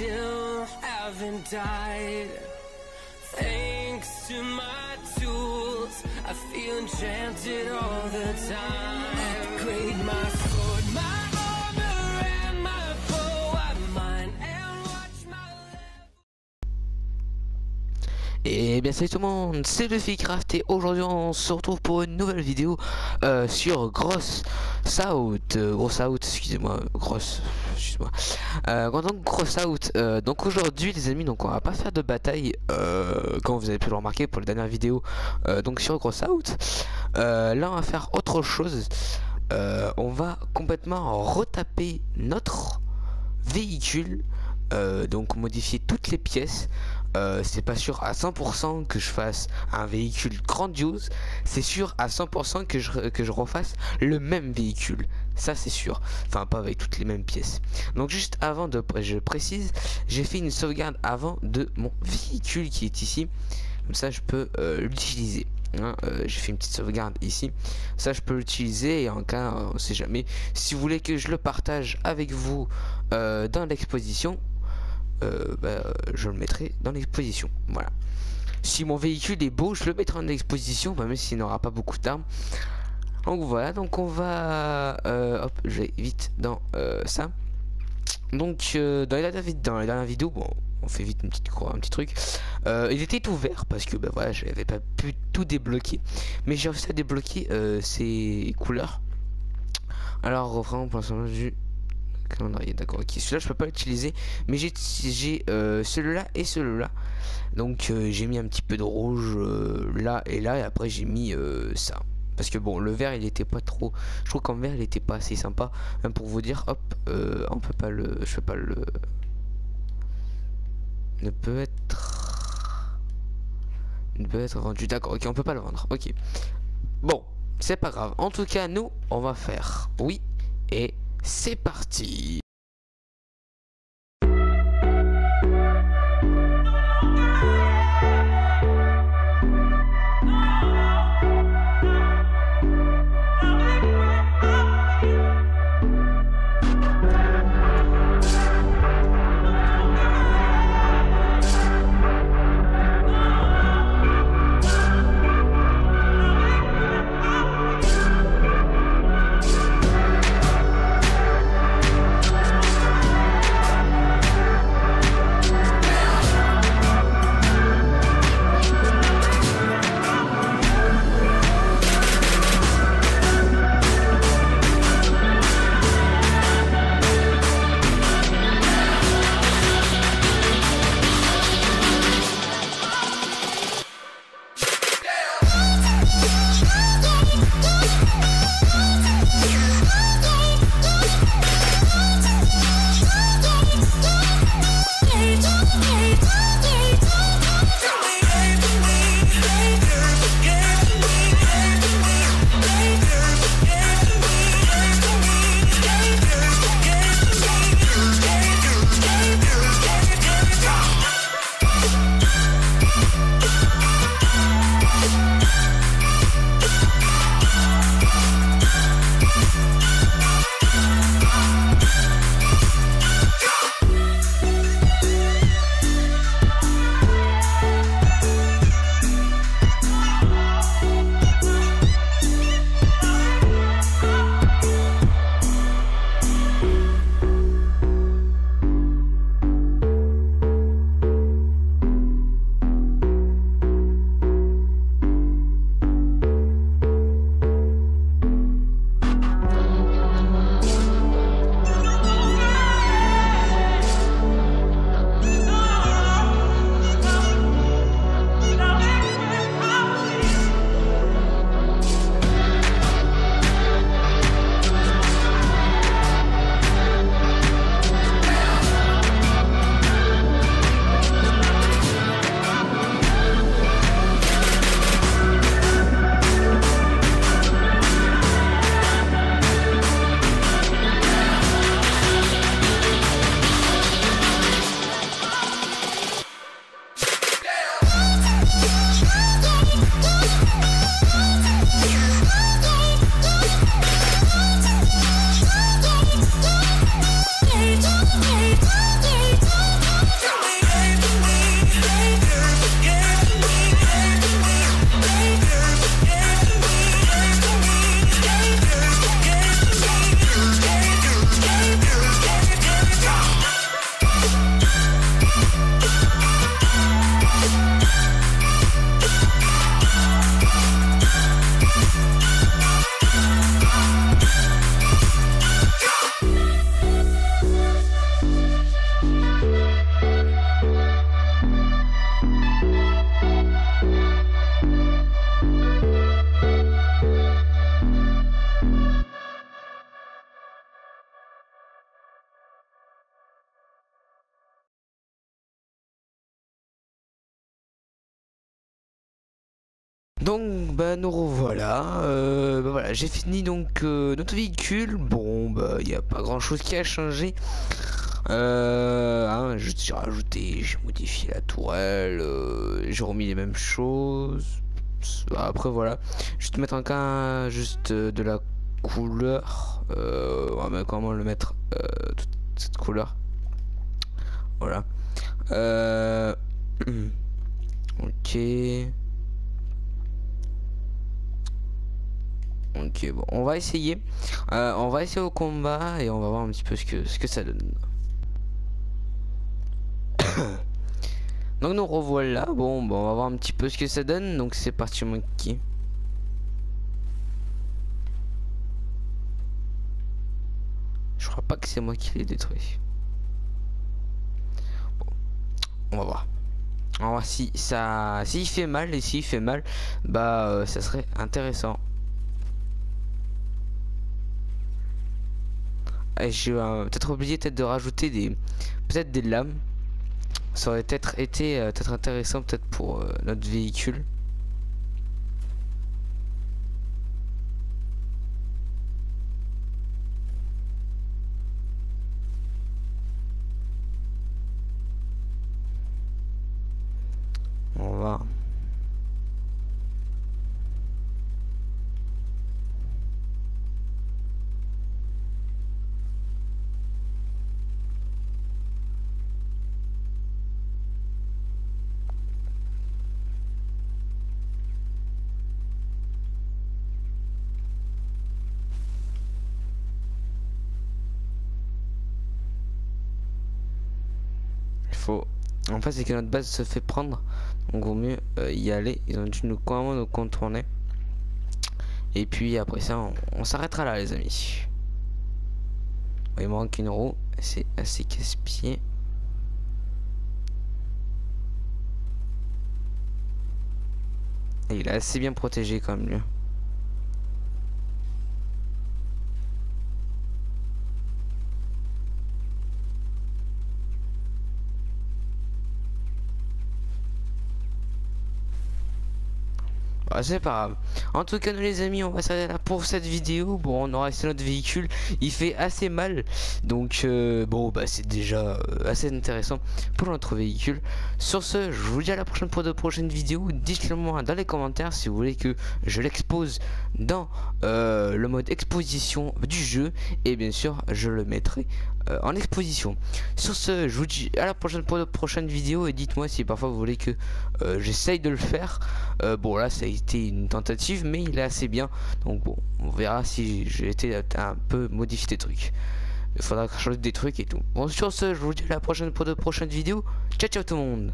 still haven't died. Thanks to my tools, I feel enchanted all the time. Upgrade my Et bien salut tout le monde, c'est Craft et aujourd'hui on se retrouve pour une nouvelle vidéo euh, sur Gross Out, euh, Gross Out, excusez-moi, Gross, excusez-moi, euh, donc Gross Out, euh, donc aujourd'hui les amis, donc on va pas faire de bataille, euh, comme vous avez pu le remarquer pour les dernières vidéos, euh, donc sur Gross Out, euh, là on va faire autre chose, Euh, on va complètement retaper notre véhicule, euh, donc modifier toutes les pièces, euh, c'est pas sûr à 100% que je fasse un véhicule grandiose, c'est sûr à 100% que je, que je refasse le même véhicule. Ça c'est sûr. Enfin pas avec toutes les mêmes pièces. Donc juste avant de je précise, j'ai fait une sauvegarde avant de mon véhicule qui est ici. Comme ça je peux euh, l'utiliser. hein. Euh, j'ai fait une petite sauvegarde ici. Ça je peux l'utiliser et en cas, euh, on sait jamais. Si vous voulez que je le partage avec vous dans l'exposition, euh, bah, je le mettrai dans l'exposition. Voilà. Si mon véhicule est beau, je le mettrai en exposition, bah, même s'il n'aura pas beaucoup d'armes. Donc voilà, donc on va... euh, hop, je vais vite dans euh, ça. Donc dans, les dernières, dans les dernières vidéos, bon, on fait vite une petite croix, un petit truc. Il était ouvert parce que bah, voilà, j'avais pas pu tout débloquer. Mais j'ai réussi à débloquer ces couleurs. Alors vraiment pour l'instant calendrier, d'accord, ok. Celui-là je peux pas l'utiliser, mais j'ai euh, celui-là et celui-là. Donc euh, j'ai mis un petit peu de rouge euh, là et là et après j'ai mis euh, ça. Parce que bon le vert il était pas trop. Je trouve qu'en vert il était pas assez sympa. Même pour vous dire, hop, on peut pas le. Je peux pas le. Ne peut être. Ne peut être vendu. D'accord, ok, on peut pas le vendre. Ok. Bon, c'est pas grave. En tout cas, nous, on va faire oui et c'est parti. Donc bah nous revoilà. Euh, bah, voilà, j'ai fini donc euh, notre véhicule. Bon bah il n'y a pas grand chose qui a changé. Euh, hein, j'ai rajouté, j'ai modifié la tourelle, euh, j'ai remis les mêmes choses. Après voilà, juste mettre un cas juste de la couleur. Comment le mettre toute cette couleur. Voilà. ok. Ok, bon, on va essayer. Euh, on va essayer au combat et on va voir un petit peu ce que, ce que ça donne. Donc nous revoilà. Bon, bon, on va voir un petit peu ce que ça donne. Donc c'est parti, monkey. Je crois pas que c'est moi qui l'ai détruit. Bon, on va voir. On va voir si ça, s'il fait mal et s'il fait mal, bah euh, ça serait intéressant. J'ai peut-être oublié peut-être de rajouter des peut-être des lames. Ça aurait peut-être été euh, peut-être intéressant peut-être pour euh, notre véhicule En fait, c'est que notre base se fait prendre. Donc, vaut mieux euh, y aller. Ils ont dû nous, comment nous contourner. Et puis après ça, on, s'arrêtera là, les amis. il manque une roue. C'est assez casse-pied. il est assez bien protégé comme lui. Bah, c'est pas grave. En tout cas, nous les amis, on va s'arrêter là pour cette vidéo. Bon, on aura resté notre véhicule. Il fait assez mal. Donc, euh, bon, bah, c'est déjà euh, assez intéressant pour notre véhicule. Sur ce, je vous dis à la prochaine pour de prochaines vidéos. Dites-le moi dans les commentaires si vous voulez que je l'expose dans euh, le mode exposition du jeu. Et bien sûr, je le mettrai en exposition. Sur ce, je vous dis à la prochaine pour de prochaines vidéos. Et dites-moi si parfois vous voulez que j'essaye de le faire. bon, là, ça une tentative, mais il est assez bien. Donc bon, on verra si j'ai été un peu modifié des trucs. Il faudra changer des trucs et tout. Bon, sur ce, je vous dis à la prochaine pour de prochaines vidéos. Ciao, ciao tout le monde.